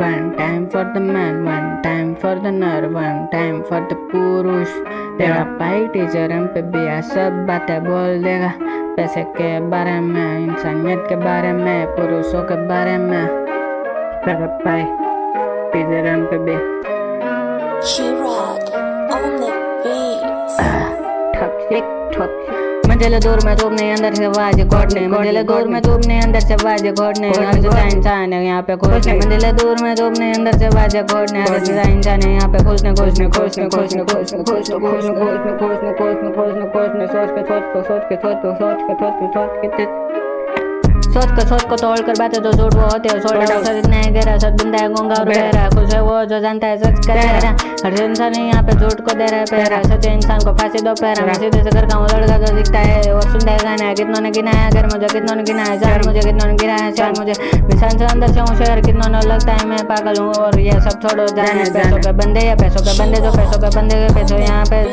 One time for the man, one time for the nerd, one time for the पुरुष तेरा भाई teacher हम पे भी सब बातें बोल देगा पैसे के बारे में इंसानियत के बारे में पुरुषों के बारे में। तेरा भाई टीचर हम पे भी। Chirag on मंजिल दूर में तुमने अंदर से आवाज़ घोटने मंजिल दूर में तुमने अंदर से आवाज़ घोटने हर जुदा इंसान है यहाँ पे खुश ने मंजिल दूर में तुमने अंदर से आवाज़ घोटने हर जुदा इंसान है यहाँ पे खुश ने खुश ने खुश ने खुश ने खुश ने खुश ने खुश ने खुश ने खुश ने खुश ने खुश ने खुश ने सोच के सोच खुश सोच के सोच खुश सोच के सोच के सोच के सोच को सोच को तोड़ कर बातें तो झूठ वो होते हैं सोच डॉक्टर इतना है गहरा सच बंदा है गूँगा और गहरा। खुश है वो जो जानता है सच कर रहा हर इंसान यहाँ पे झूठ को दे रहा है पहरा सच्चे इंसान को फांसी दो पहरा मैं सीधे से घर का हूँ लड़का जो दिखता है और सुनता है गाना कितनों ने गिना है घर मुझे कितनों ने गिना है शहर मुझे कितनों ने गिरा है शहर मुझे मिसान से अंदर से हूँ शहर कितनों ने लगता है मैं पागल हूँ और ये सब छोड़ो जाने पैसों के बंदे या पैसों के बंदे जो पैसों के बंदे पैसों यहाँ पे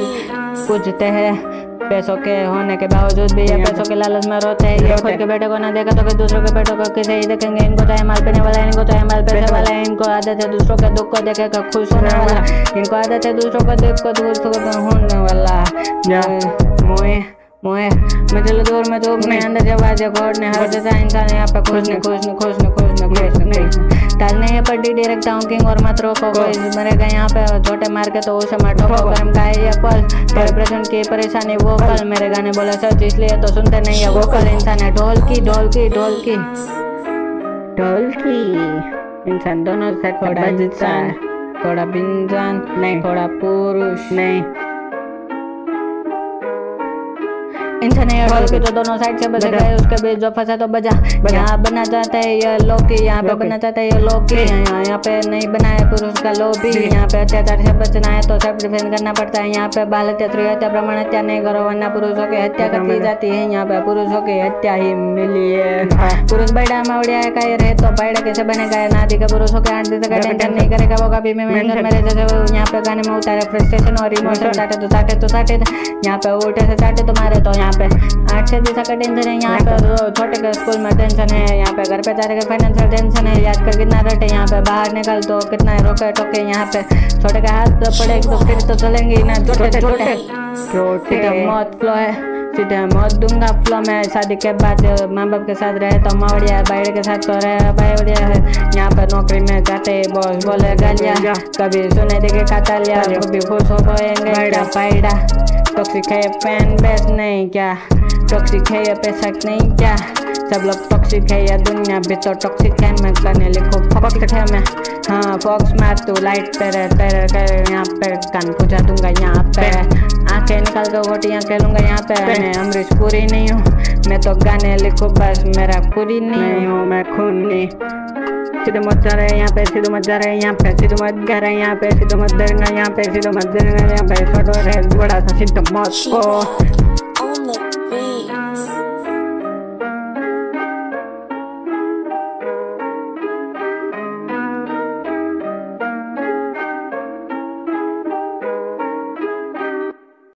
पूछते हैं पैसों के होने के बावजूद भी ये पैसों के लालच में रोते हैं ये खुद के बेटे को ना देखा तो फिर दूसरों के बेटों को किसे ही देखेंगे इनको चाहे माल पीने वाला है इनको चाहे माल पैसे वाला है इनको आदत है दूसरों के दुख को देखेगा खुश होने वाला इनको आदत है दूसरों को देख को खुश होने वाला मोए मोए मिडिल दूर में धूप में अंदर जवाज घोड़ने हर जैसा इंसान यहाँ पे खुश नहीं खुश नहीं खुश नहीं डालने ये पट्टी डायरेक्ट टाउंकिंग और मत रोको कोई। मरेगा यहाँ पे छोटे मार के तो उसे मत ठोको गरम का है ये पल तेरे प्रेजेंट की परेशानी वो कल मेरे गाने बोला सच इसलिए तो सुनते नहीं है वो कल इंसान है ढोल की ढोल की ढोल की ढोल की इंसान दोनों से थोड़ा इंसान। थोड़ा बिंजान नहीं। थोड़ा पुरुष। नहीं। इंसान है ढोल की तो दोनों साइड से बजे गए उसके बीच जो फंसा तो बजा यहाँ बना चाहता है ये लोकी यहाँ पे बनना चाहता है ये लोकी। यहाँ यहाँ पे नहीं बनाया पुरुष का लोभी यहाँ पे अत्याचार से बचना है तो सब डिफेंस करना पड़ता है। यहाँ पे बाल हत्या स्त्री हत्या प्रमाण हत्या नहीं करो वरना पुरुषों की हत्या कर दी जाती है। यहाँ पे पुरुषों की हत्या ही मिली है। पुरुष बैठा है का रहे तो बैठा कैसे बनेगा? ये नादी का पुरुषों के आंटी से टेंशन नहीं करेगा वो कभी भी मेरे मेरे जैसे यहाँ पे गाने में उतारे फ्रस्ट्रेशन और इमोशन साटे तो साटे तो साटे यहाँ पे उल्टे से साटे तुम्हारे तो यहाँ पे। आठ से दिशा का टेंशन है यहाँ पे। छोटे के स्कूल में टेंशन है यहाँ पे घर पे जा रहे फाइनेंशियल टेंशन है। याद कर कितना रटे यहाँ पे। बाहर निकल तो कितना रोके टोके यहाँ पे। छोटे का हाथ तो पड़े तो फिर तो चलेंगे ना। छोटे छोटे। मौत फ्लो है। सीधे मौत दूँगा फ्लो में शादी के बाद माँ बाप के साथ रहे तो मावड़िया भाई के साथ तो रहे बावड़िया है। यहाँ पे नौकरी में जाते बॉस बोले गालिया। कभी सुने देखे कातालिया। कभी खुश हो क्या फ़ायदा? टॉक्सिक है फ़ैन बेस नहीं क्या? टॉक्सिक है ये पैसा नहीं क्या? सब लोग टॉक्सिक है ये दुनिया भी तो टॉक्सिक है मैं गाने लिखो टॉक्सिक है मैं। हाँ फॉक्स मार तू लाइट पे रह पे रह कर यहाँ पे कान पूजा दूँगा यहाँ पे आँखें निकाल कर गोटियाँ खेलूँगा यहाँ पे मैं अमरीश पूरी नहीं हूँ मैं तो गाने लिखो बस मेरा पूरी नहीं हूँ। मैं खून नहीं। सीधे मत जा रहे यहाँ पे सीधे मत जा रहे यहाँ पे सीधे मत जा रहे यहाँ पे सीधे मत देंगे यहाँ पे सीधे मत देंगे यहाँ पे छोटो रहे बड़ा सा सीधे मत को।